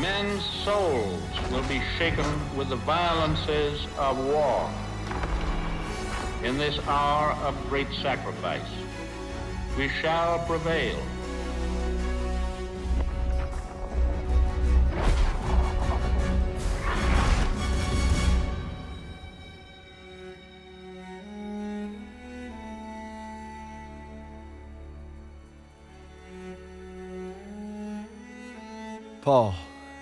Men's souls will be shaken with the violences of war. In this hour of great sacrifice, we shall prevail. Paul,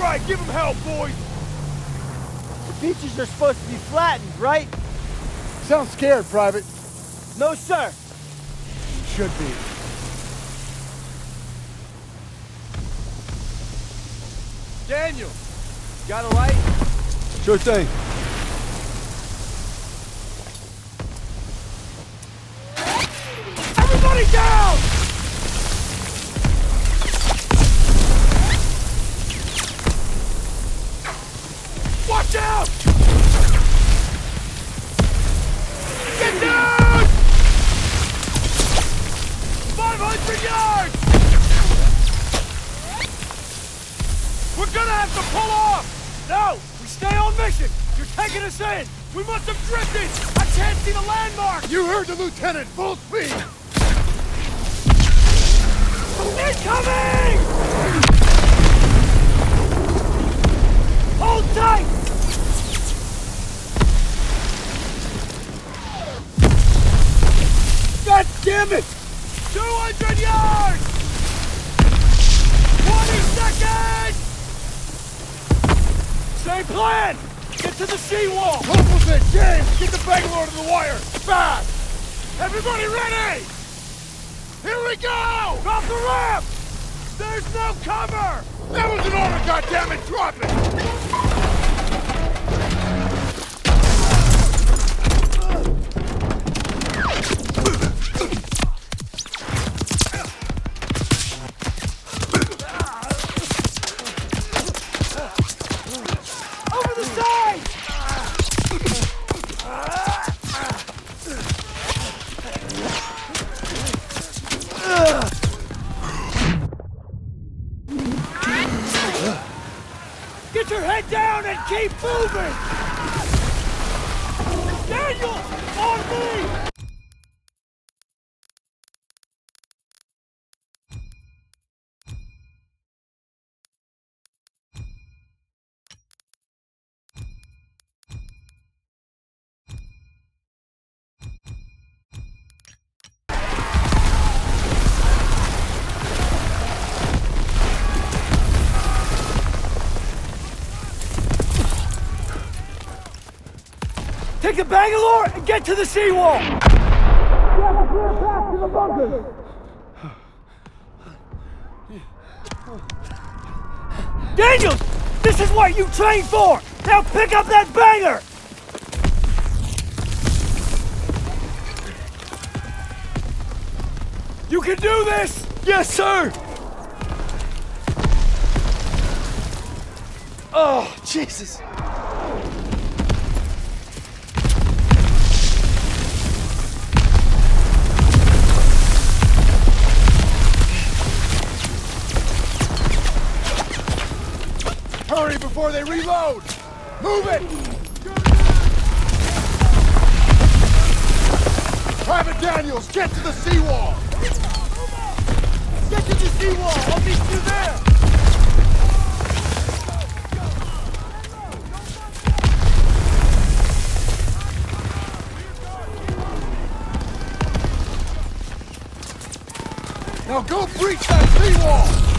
right, give them hell, boys! The beaches are supposed to be flattened, right? Sounds scared, Private. No, sir. Should be. Daniel, got a light? Sure thing. Lieutenant. Full go. Drop the ramp! There's no cover! That was an order, goddammit. Drop it. Take the Bangalore and get to the seawall! Daniels! This is what you trained for! Now pick up that banger! You can do this! Yes, sir! Oh, Jesus. Hurry before they reload! Move it! Private Daniels, get to the seawall! Get to the seawall! I'll meet you there! Now go breach that seawall!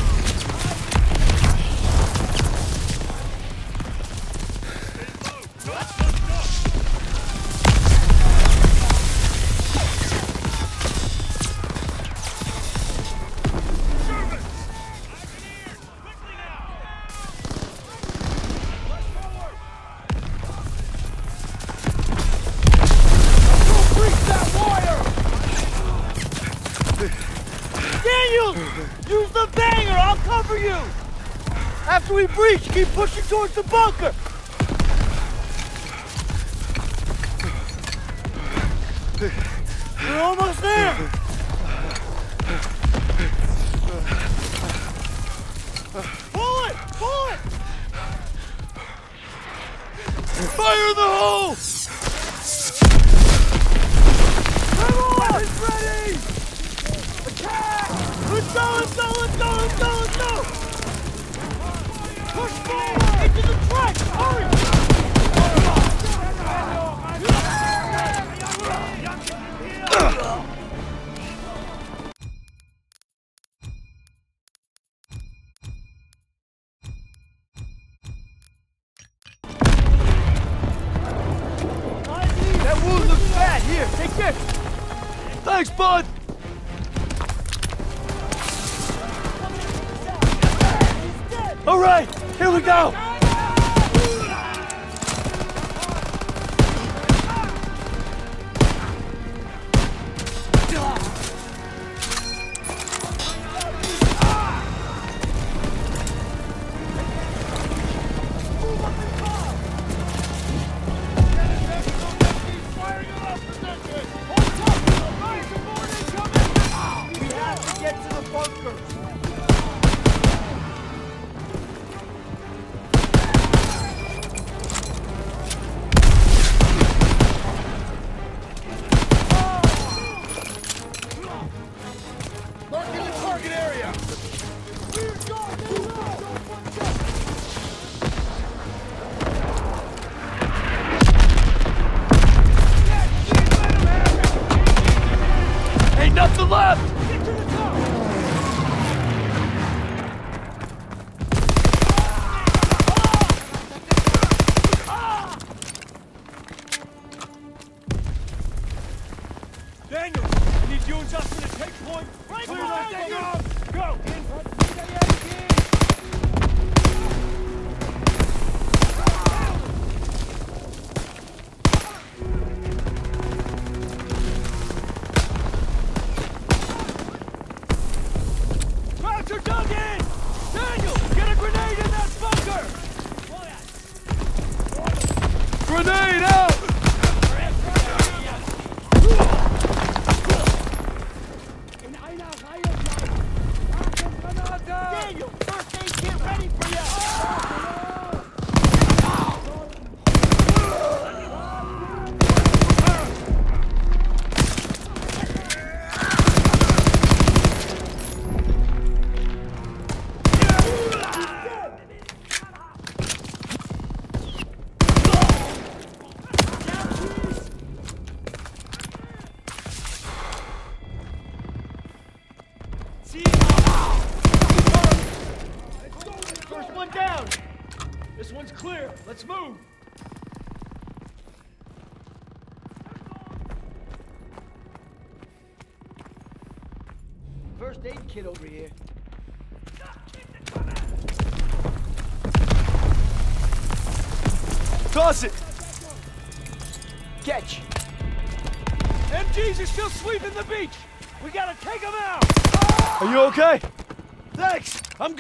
We're almost there! Pull it! Pull it! Fire the hole! Come on! It's ready! Attack! Let's go, let's go, let's go, let's go, let's go! Push forward! Into the track! Hurry! That wound looks bad! Here, take this! Thanks, bud! All right, here we go.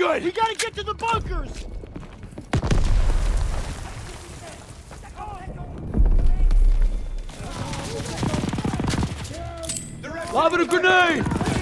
good! We gotta get to the bunkers! Lob a grenade!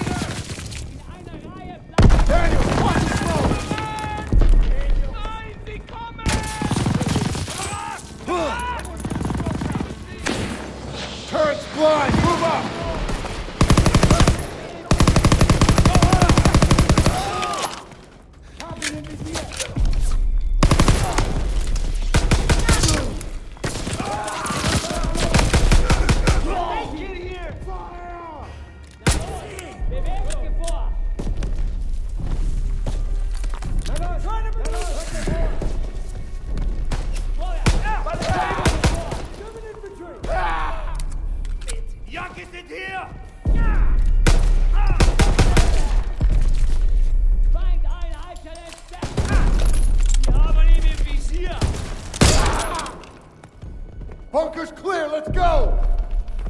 Bunker's clear, let's go!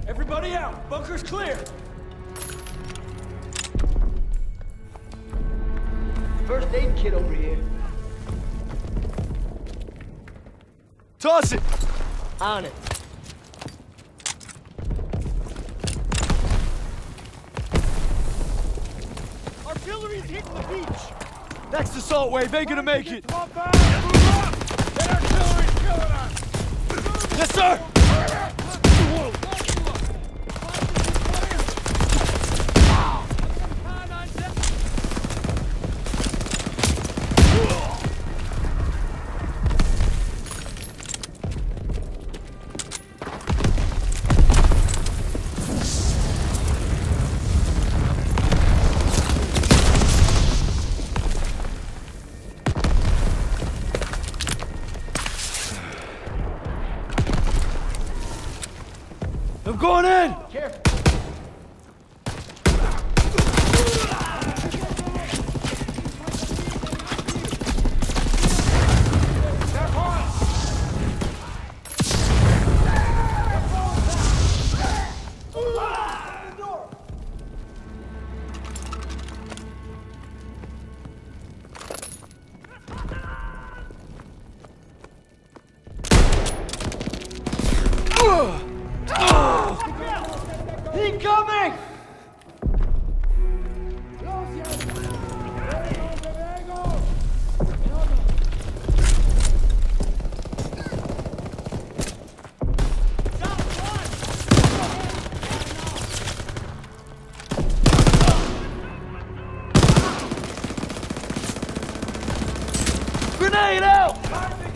Everybody out! Bunker's clear! First aid kit over here. Toss it! On it. Artillery's hitting the beach! Next assault wave ain't gonna make it! Yes, sir! I'm going in! Careful. Grenade out!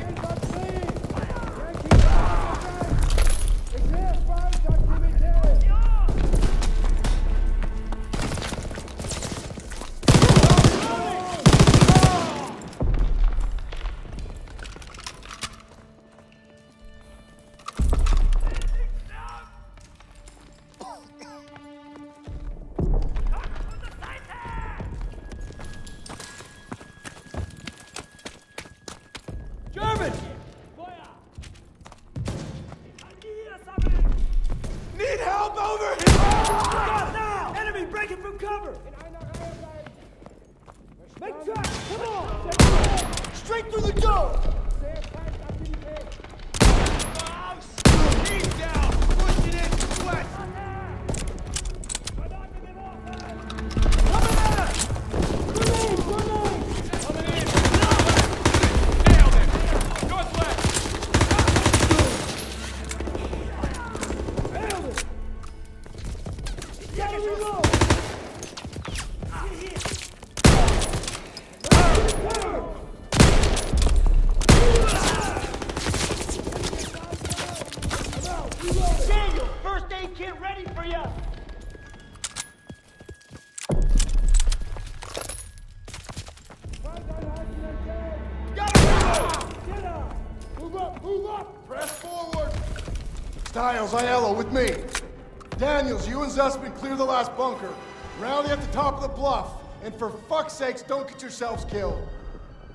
Bluff. And for fuck's sakes, don't get yourselves killed.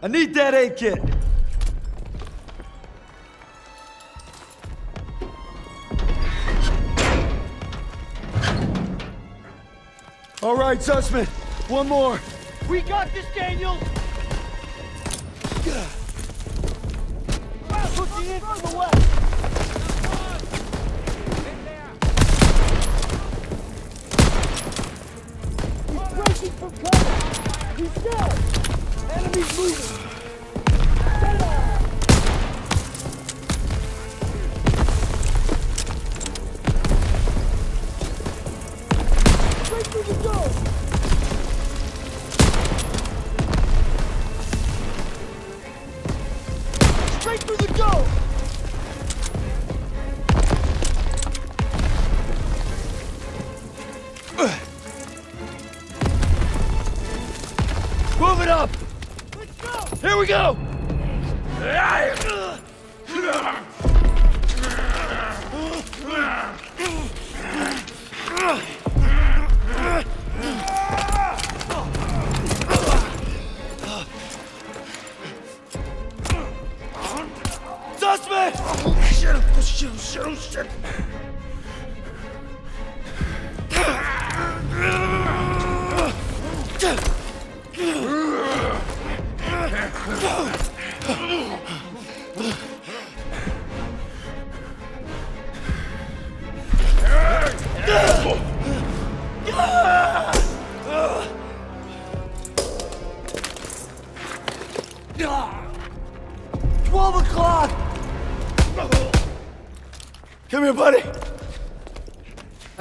I need that aid kit! All right, Zussman. One more. We got this, Daniel. Pushing in from the west. We're coming! He's down! Enemies moving! Get up!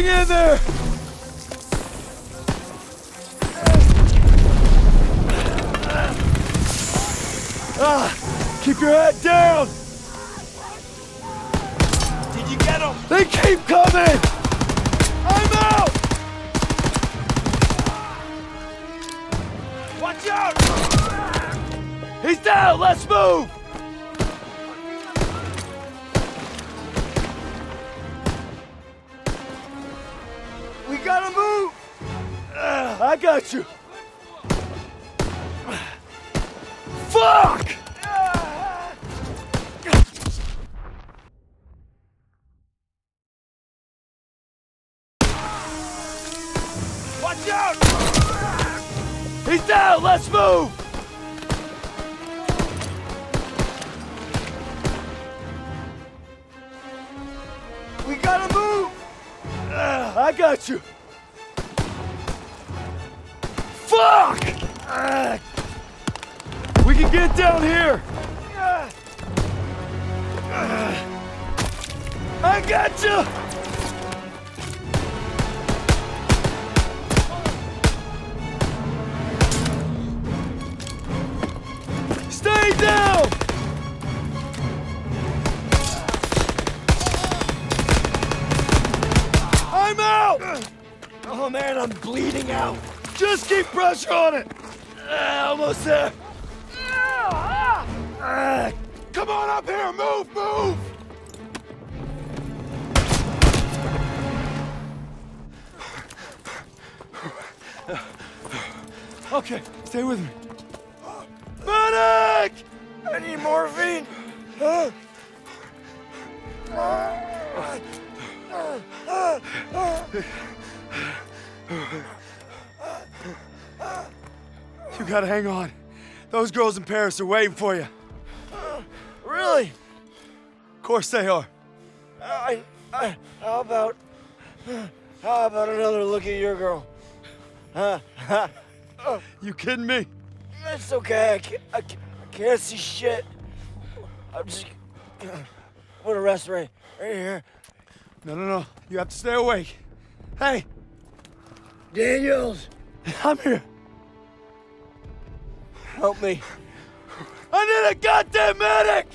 Hang in there! Ah, keep your head down! Gotta move! Uh, I got you! Fuck! Uh, we can get down here! Uh, I got you! Man, I'm bleeding out. Just keep pressure on it! Uh, almost there. Uh, come on up here! Move, move! Okay, stay with me. Medic! I need morphine. You gotta hang on. Those girls in Paris are waiting for you. Really? Of course they are. I, I, how about, how about another look at your girl? Huh? You kidding me? It's okay. I can't, I can't, I can't see shit. I'm just gonna rest right, right here. No, no, no. You have to stay awake. Hey, Daniels, I'm here. help me. I need a goddamn medic!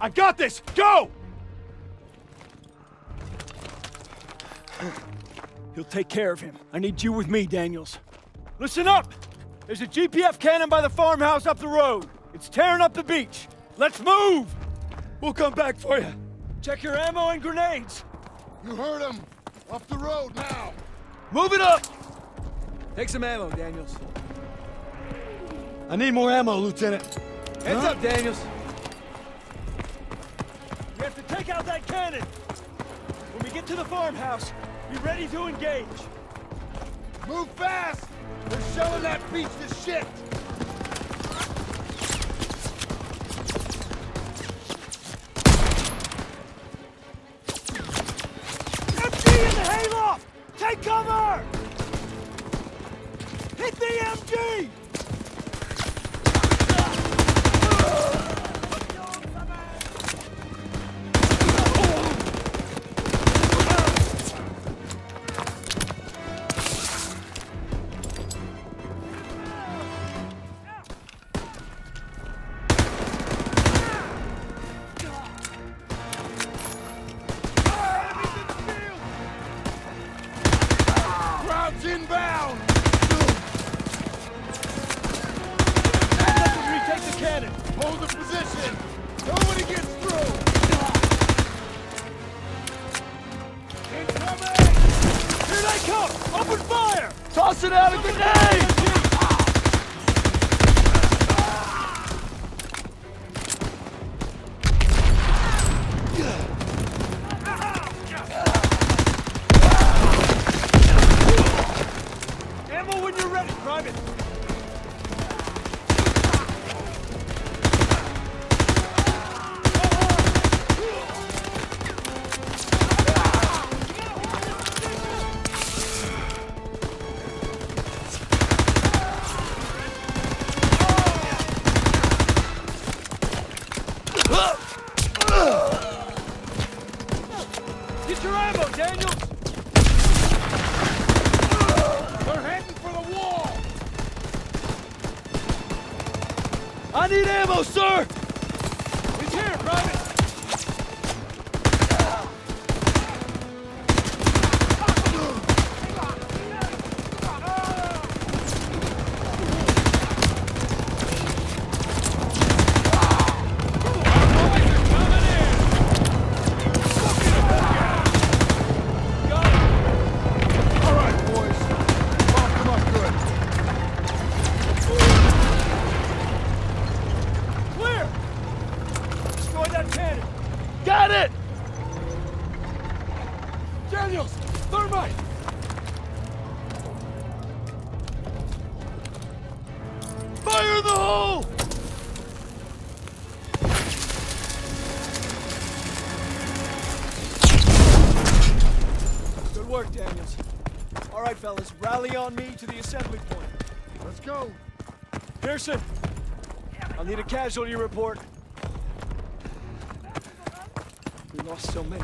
I got this! Go! He'll take care of him. I need you with me, Daniels. Listen up! There's a GPF cannon by the farmhouse up the road. It's tearing up the beach. Let's move! We'll come back for you. Check your ammo and grenades. You heard him. Off the road now. Move it up! Take some ammo, Daniels. I need more ammo, Lieutenant. Heads up, Daniels. We have to take out that cannon. When we get to the farmhouse, be ready to engage. Move fast! They're shelling that beach to shit! Cover! Hit the MG! Casualty report. We lost so many.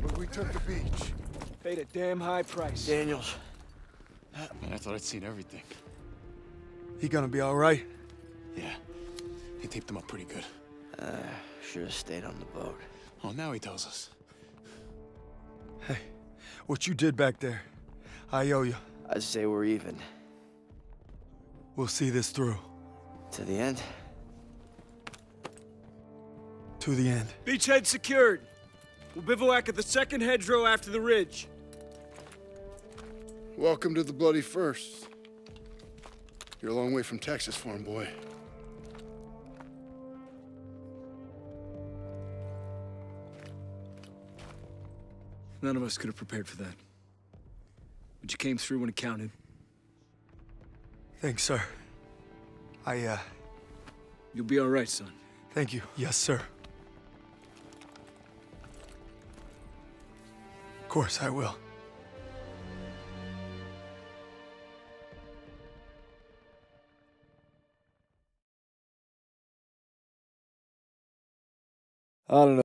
But we took the beach. Paid a damn high price. Daniels, Man, I thought I'd seen everything. He gonna be all right? Yeah. He taped them up pretty good. Uh, should have stayed on the boat. Oh, now he tells us. Hey, what you did back there, I owe you. I'd say we're even. We'll see this through. To the end? To the end. Beachhead secured. We'll bivouac at the second hedgerow after the ridge. Welcome to the bloody first. You're a long way from Texas, farm boy. None of us could have prepared for that. But you came through when it counted. Thanks, sir. I, uh... You'll be all right, son. Thank you. Yes, sir. Of course I will. I don't know.